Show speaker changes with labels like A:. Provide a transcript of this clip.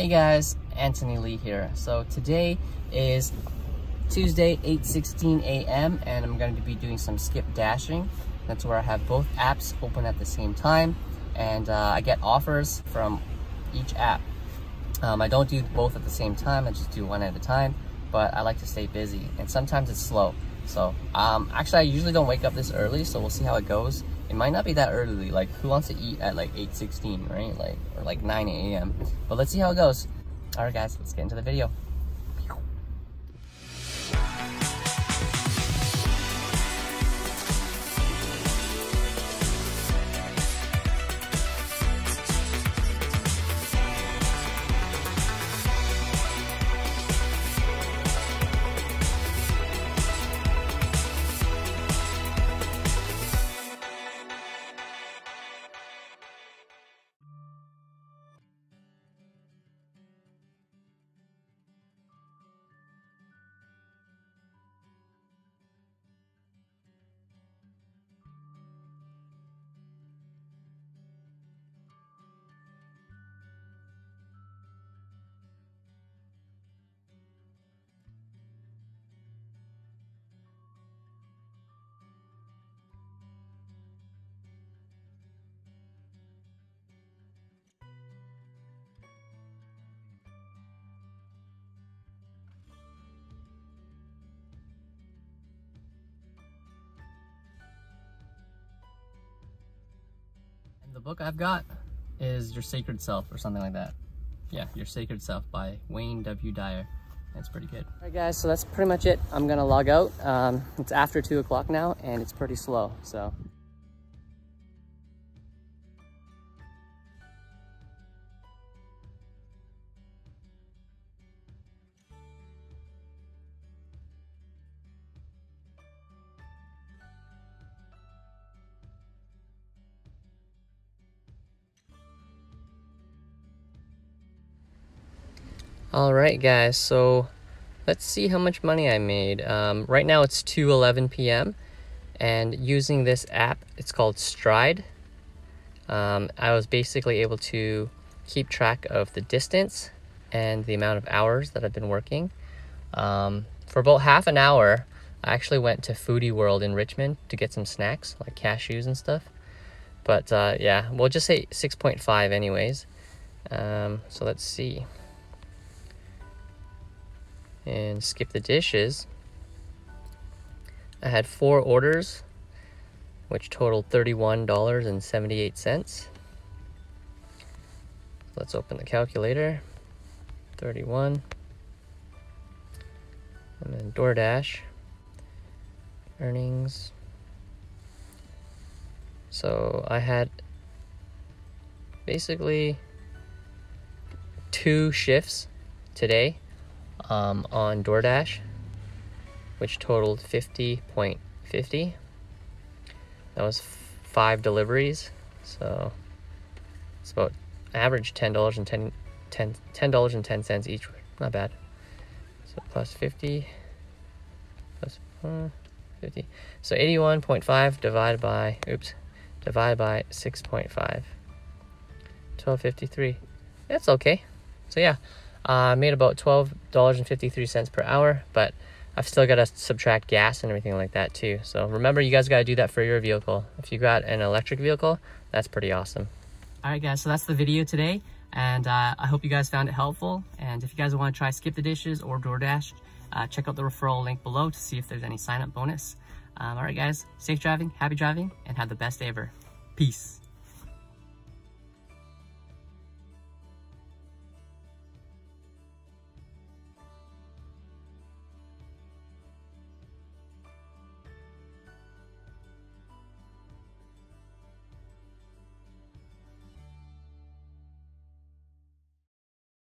A: Hey guys, Antony Le here. So today is Tuesday, 8.16 a.m. and I'm going to be doing some skip dashing. That's where I have both apps open at the same time and uh, I get offers from each app. Um, I don't do both at the same time, I just do one at a time, but I like to stay busy and sometimes it's slow. So um, actually I usually don't wake up this early, so we'll see how it goes. It might not be that early, like who wants to eat at like 8.16, right? Like, or like 9 a.m. But let's see how it goes. All right guys, let's get into the video. The book I've got is Your Sacred Self or something like that. Yeah, Your Sacred Self by Wayne W. Dyer. It's pretty good. All right guys, so that's pretty much it. I'm gonna log out. Um, it's after two o'clock now and it's pretty slow, so. All right, guys, so let's see how much money I made. Um, right now it's 2.11 p.m. and using this app, it's called Stride. Um, I was basically able to keep track of the distance and the amount of hours that I've been working. Um, for about half an hour, I actually went to Foody World in Richmond to get some snacks, like cashews and stuff. But uh, yeah, we'll just say 6.5 anyways. Um, so let's see and skip the dishes. I had four orders, which totaled $31.78. Let's open the calculator. 31. And then DoorDash. Earnings. So I had basically two shifts today um, on DoorDash, which totaled 50.50. That was five deliveries, so it's about average ten dollars and ten ten ten dollars and ten cents each. Not bad. So plus 50 plus uh, 50. So 81.5 divided by oops divided by 6.5. 1253. That's okay. So yeah, I uh, made about $12.53 per hour, but I've still got to subtract gas and everything like that too. So remember, you guys got to do that for your vehicle. If you got an electric vehicle, that's pretty awesome. All right, guys, so that's the video today. And uh, I hope you guys found it helpful. And if you guys want to try Skip the Dishes or DoorDash, uh, check out the referral link below to see if there's any sign up bonus. Um, all right, guys, safe driving, happy driving, and have the best day ever. Peace.